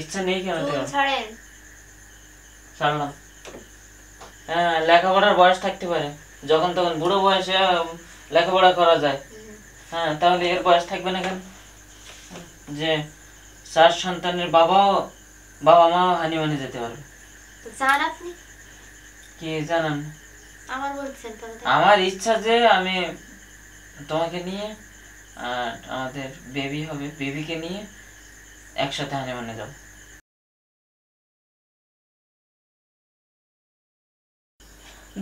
ইচ্ছা নেই কেন ছাড়েন। ছাড়লাম হ্যাঁ লেখাপড়ার বয়স থাকতে পারে। যখন তখন বুড়ো বয়সে লেখাপড়া করা যায়। হ্যাঁ তাহলে এর বয়স থাকবে না কেন? যে চার সন্তানের বাবাও বাবা মাও হানি মানে যেতে পারবে। আপনি। কি জানান? আমার বলছেন আমার ইচ্ছা যে আমি তোমাকে নিয়ে আর আমাদের বেবি হবে বেবিকে নিয়ে একসাথে হানিমুনে যাব।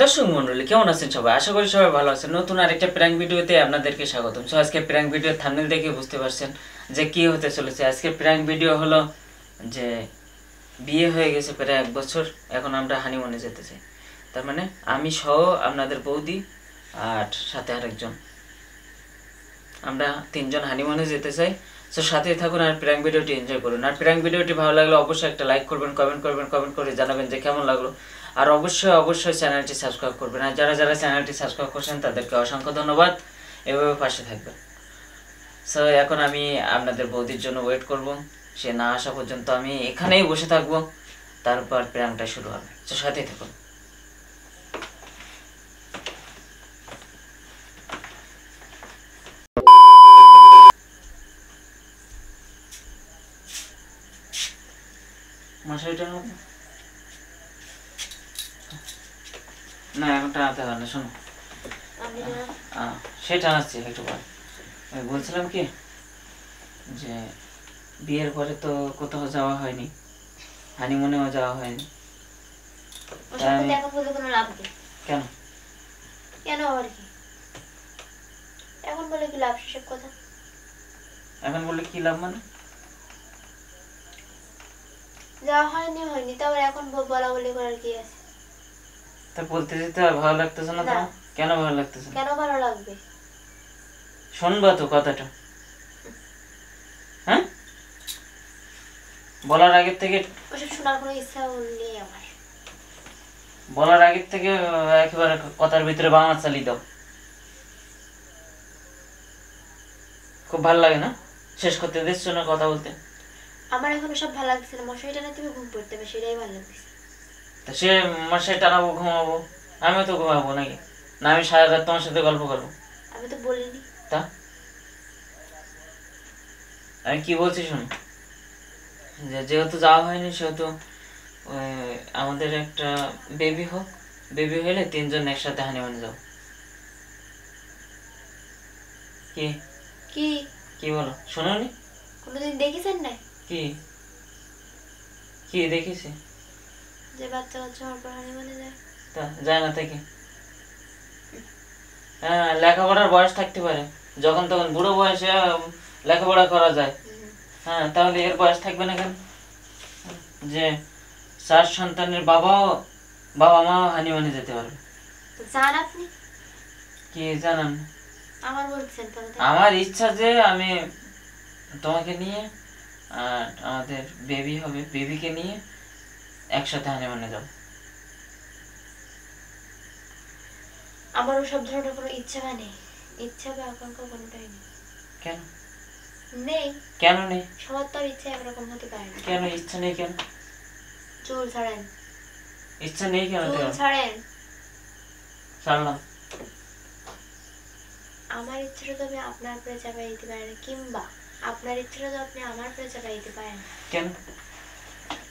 দর্শক মন্ডলী, কেমন আছেন সবাই? আশা করি সবাই ভালো আছেন। নতুন আরেকটা প্র্যাঙ্ক ভিডিওতে আপনাদেরকে স্বাগতম। সো আজকে প্র্যাঙ্ক ভিডিও থাম্বনেল দেখে বুঝতে পারছেন যে কি হতে চলেছে। আজকে প্র্যাঙ্ক ভিডিও হলো যে বিয়ে হয়ে গেছে প্রায় এক বছর, এখন আমরা হানিমুনে যেতে চাই। তার মানে আমি সহ আপনাদের বৌদি আর সাথে আরেকজন। আমরা তিনজন হানিমুনে যেতে চাই। সো সাথে থাকুন আর প্র্যাঙ্ক ভিডিওটি এনজয় করুন। আর প্র্যাঙ্ক ভিডিওটি ভালো লাগলে অবশ্যই একটা লাইক করবেন কমেন্ট করবেন কমেন্ট করে জানাবেন যে কেমন লাগল। আর অবশ্যই অবশ্যই চ্যানেলটি সাবস্ক্রাইব করবেন। আর যারা যারা চ্যানেলটি সাবস্ক্রাইব করছেন, তাদেরকে অসংখ্য ধন্যবাদ। এভাবে পাশে থাকবেন। সো এখন আমি আপনাদের বৌদির জন্য ওয়েট করব। সে না আসা পর্যন্ত আমি এখানেই বসে থাকব। তারপর প্র্যাঙ্কটা শুরু হবে। তো সাথেই থাকুন। মশারিটার মধ্যে না এখন টানাতে হবে না শোনো। সে টানাচ্ছি একটু পরে। আমি বলছিলাম কি যে বিয়ের পরে তো কোথাও যাওয়া হয়নি হানিমুনেও যাওয়া হয়নি। বলে কোনো কেন? আবার কি? এখন বলে কি লাভ সেসব কথা? এখন বললে কি লাভ মানে? যাওয়া হয়নি হয়নি তারপর এখন বলা বলি করার কি আছে? তা বলতে যেতে আর ভালো লাগতেছে না না। তোমার? কেন ভালো লাগতেছে কেন ভালো লাগবে? শুনবা তো কথাটা। হ্যাঁ? বলার আগের থেকে ওসব শোনার কোনো ইচ্ছা নেই আমার। বলার আগের থেকে একেবারে কথার ভিতরে বাংলা চালিয়ে দাও। খুব ভালো লাগে না? শেষ করতে দিচ্ছ না কথা বলতে? আমার এখন সব ভালো লাগছে না। মশারি টানা তুমি ঘুম পড়তে হবে সেটাই ভালো লাগছে তা সে মাসে টানাবো ঘুমাবো। আমিও তো ঘুমাবো নাকি? না আমি সারা রাত তোমার সাথে গল্প করব। আমি তো বলিনি। তা? আমি কি বলছি শুন? যে যেহেতু যাওয়া হয়নি সেহেতু আমাদের একটা বেবি হোক বেবি হলে তিনজন একসাথে হানিমুনে যাও কি? কি? কি বলো? শোনোনি? কোনোদিন দেখেছেন না কি? কি দেখেছি? যে বাচ্চা কাচ্চা হওয়ার পর হানিমুনে যায়। তা যায় না থেকে। হ্যাঁ লেখাপড়ার বয়স থাকতে পারে। যখন তখন বুড়ো বয়সে লেখাপড়া করা যায়। হ্যাঁ তাহলে এর বয়স থাকবে না কেন? যে চার সন্তানের বাবাও বাবা মাও হানিমুনে যেতে পারবে। আপনি? কি জানান? আমার বলছেন আমার ইচ্ছা যে আমি তোমাকে নিয়ে আর আমাদের বেবি হবে বেবিকে নিয়ে একসাথে হানিমুনে যাব। আমার ওসব ধরনের কোনো ইচ্ছা বা নেই। ইচ্ছা বা আকাঙ্ক্ষা কোনোটাই নেই। কেন? নেই। কেন নেই? সবার তো ইচ্ছা একরকম হতে পারে না। কেন? ইচ্ছা নেই কেন? চুল ছাড়েন। ইচ্ছা নেই কেন চুল ছাড়েন। ছাড়লাম আমার ইচ্ছাটা তো আমি আপনার উপরে চাপাই দিতে পারি না কিংবা আপনার ইচ্ছাটা তো আপনি আমার উপরে চাপাই দিতে পারেন। কেন?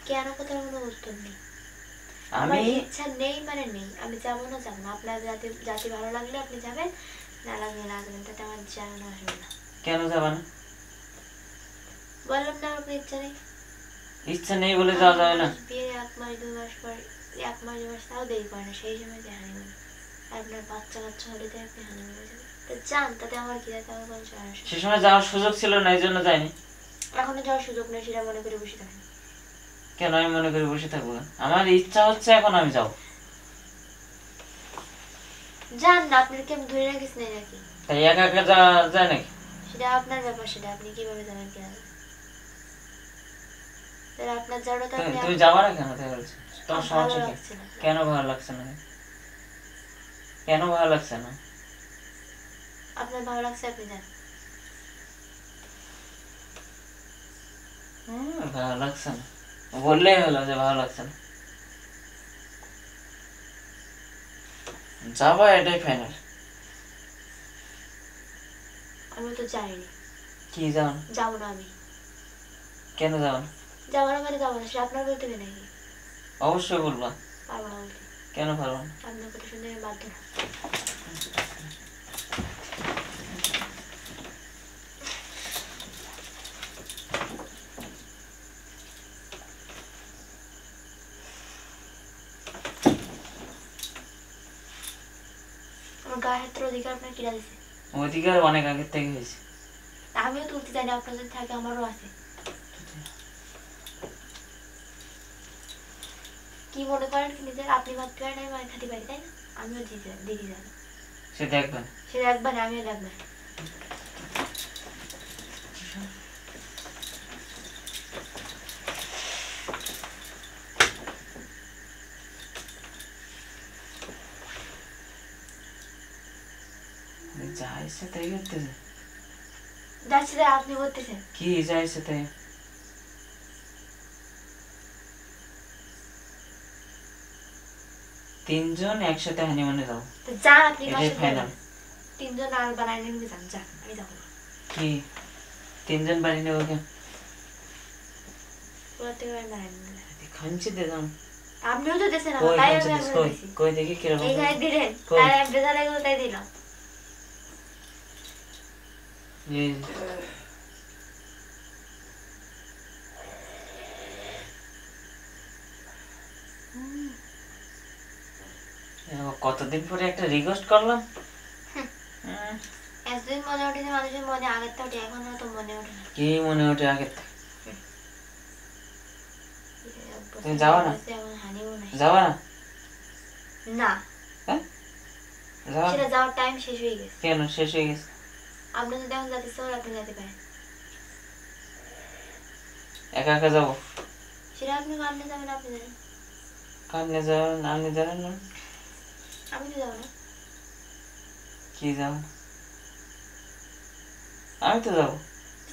কেন কথার কোনো উত্তর নেই। আমার ইচ্ছা নেই মানে নেই। আমি যাব না যাব না। আপনার জাতি জাতি ভালো লাগলে আপনি যাবেন না লাগলে লাগবেন তাতে আমার জানানো আসবে না। কেন যাবা না? বললাম না আপনার ইচ্ছা নেই। ইচ্ছা নেই বলে যাওয়া যাবে না। বিয়ে এক মাস দু মাস পর এক মাস দু মাস তাও দেরি করে না সেই সময় যে হানিমুন আপনার বাচ্চা কাচ্চা হলে তো আপনি হানিমুনে যাবেন। তো যান তাতে আমার কি আমার কোনো আসে সে সময় যাওয়ার সুযোগ ছিল না এই জন্য যাইনি এখনও যাওয়ার সুযোগ নেই সেটা মনে করে বসে থাকেন। কেন আমি মনে করি বসে থাকব? আমার ইচ্ছা হচ্ছে এখন আমি যাও যান না আপনার কি আমি ধরে রাখিস নাই নাকি? তাই একা একা যাওয়া যায় নাকি? সেটা আপনার ব্যাপার সেটা আপনি কীভাবে জানেন কি না তাহলে আপনার যাওয়াটা তো তুমি যাবা না কেন? তাই বলছি তোমার ভালো সমস্যা কি? লাগছে না। কেন ভালো লাগছে না? কেন ভালো লাগছে না? আপনার ভালো লাগছে আপনি যান। হুম, ভালো লাগছে না। বললেই হলো যে ভালো লাগছে না। যাব এটাই ফাইনাল আমি তো যাইনি। কি যাও যাব না আমি। কেন যাও না যাব না মানে যাব না সেটা আপনার বলতে হবে নাকি? অবশ্যই বলবা। পারব না কেন পারব না? আপনার কথা আমি বাধ্য না। আমার গায়ে অধিকার আপনার কিরা দিছে অধিকার অনেক আগের থেকে হয়েছে। আমিও তুলতে জানি আপনার যদি থাকে আমারও আছে। কি মনে করেন নিজের? আপনি ভাবতে পারেন আমি মার খাতে পারি তাই না? আমিও দিদি জানি সে দেখবেন। সে দেখবেন আমিও দেখবে না তাই করতেছে যাচ্ছি তাই আপনি করতেছেন। কি যা তাই? তিনজন একসাথে হানিমুনে যাও যান আপনি। তিনজন আর বানাই নিয়ে যান যান আমি যাব কি? তিনজন বাড়ি নেব কেন? দে যাও আপনিও তো তাই আমি কই? দেখি এইখানে দিলেন? আমি তাই দিলাম। এবার কতদিন পরে একটা রিকোয়েস্ট করলাম? হুম, এতদিন মনে ওঠেছে মানুষের মনে আগের তো ওঠে এখন তো মনে ওঠে কি মনে ওঠে আগের থেকে তুমি যাবা না? না? না। হ্যাঁ? যাওয়ার টাইম শেষ হয়ে গেছে। কেন? শেষ হয়ে গেছে? আপনি যদি এখন যেতে চান আপনি যেতে পারেন। একা একা যাব। সেটা আপনি কামনে যাবেন আপনি জানেন। কামনে যাবেন আপনি জানেন না। আমি তো যাব না। কি যাব? আমি তো যাব।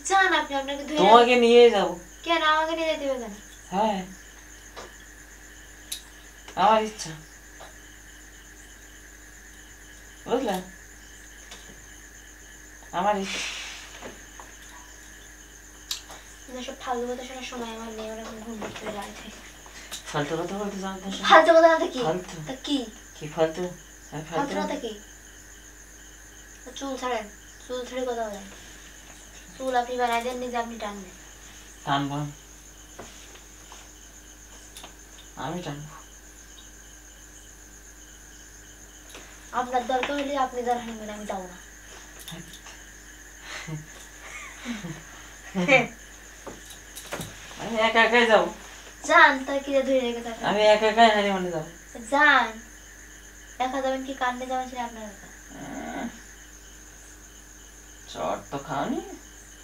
যান আপনি আপনাকে তোমাকে নিয়ে যাব। কেন? আমাকে নিয়ে যেতে হবে কেন? হ্যাঁ। আমার ইচ্ছা। বুঝলে? আমার সব ফালতু কথা শোনার সময় আমার নেই ঘুম করতে যাচ্ছে ফালতু কথা বলতে জানতে ফালতু কথা কি? ফালতু। কি? কি ফালতু? ফালতু ফালতু। কি? চুল ছাড়েন চুল ছেড়ে কথা বলেন। চুল আপনি বানাই দেন নিজে আপনি টানবেন? টানবো। আমি। টানবো। আপনার দরকার হলে আপনি দরকার আমি যাব না। আমি একা একাই যান তাই কি ধরে রেখে থাকেন আমি একা একাই যান দেখা যাবেন কি কান্দে যাবেন সেটা আপনার ব্যাপার। চট তো খাওনি।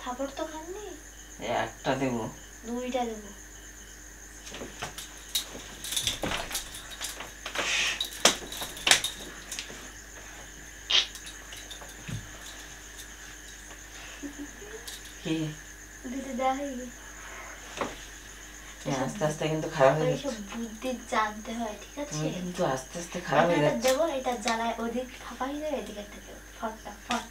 থাপড় তো খাননি? একটা দেবো। দুইটা দেবো। কি? আস্তে আস্তে কিন্তু খারাপ হয়ে যাচ্ছে। বুদ্ধি জানতে হয় ঠিক আছে? কিন্তু আস্তে আস্তে খারাপ হয়ে এটা যাচ্ছে। দেবো এটা জ্বালায় অধিক ফাঁপা হয়ে যাবে এদিকে থেকে ফটটা ফট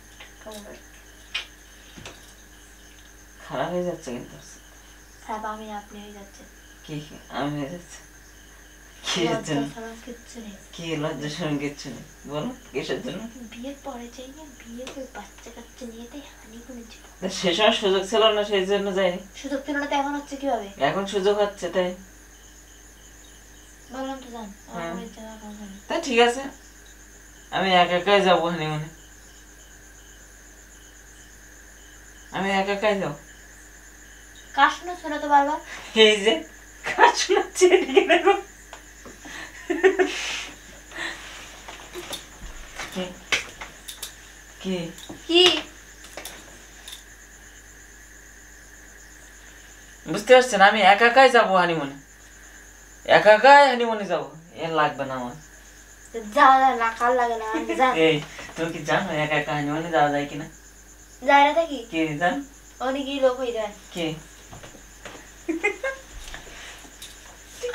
খারাপ হয়ে যাচ্ছে কিন্তু। খারাপ আমি আপনি হয়ে যাচ্ছেন। কি কি? আমি হয়ে যাচ্ছে। কিসের লজ্জা জন্য সরম কিচ্ছু নেই। কি লজ্জা শরম কিচ্ছু নেই? বলো কিসের জন্য? বিয়ের পরে চাই না বিয়ে করে বাচ্চা কাচ্চা নিয়ে তাই হানি করে সে সময় সুযোগ ছিল না সেই জন্য যাইনি। সুযোগ পেল না তো এখন হচ্ছে কীভাবে? এখন সুযোগ হচ্ছে তাই। বললাম তো জান আমার হ্যাঁ। তা ঠিক আছে আমি একা একাই যাব হানিমুনে আমি একা একাই যাব। কার শোনা শোনা তো বারবার। এই যে কাজ শোনাচ্ছে এদিকে দেখো K. K. K. বুঝতে পারছেন আমি একা একাই যাবো হানিমুনে একা একাই হানিমুনে যাবো এর লাগবে না আমার যাওয়া যায় না কাল লাগে না এই তুমি কি জানো একা একা হানিমুনে যাওয়া যায় কিনা যায় না থাকি কে জান অনেকই লোক হয়ে যায় কে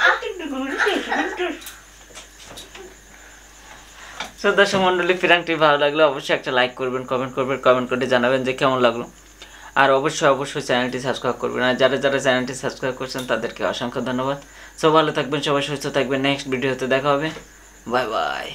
আহ তো দর্শক মণ্ডলী ভালো লাগলে অবশ্যই একটা লাইক করবেন কমেন্ট করবেন কমেন্ট করে জানাবেন যে কেমন লাগল। আর অবশ্যই অবশ্যই চ্যানেলটি সাবস্ক্রাইব করবেন। আর যারা যারা চ্যানেলটি সাবস্ক্রাইব করছেন, তাদেরকে অসংখ্য ধন্যবাদ। সব ভালো থাকবেন, সবাই সুস্থ থাকবেন। নেক্সট ভিডিওতে দেখা হবে। Bye bye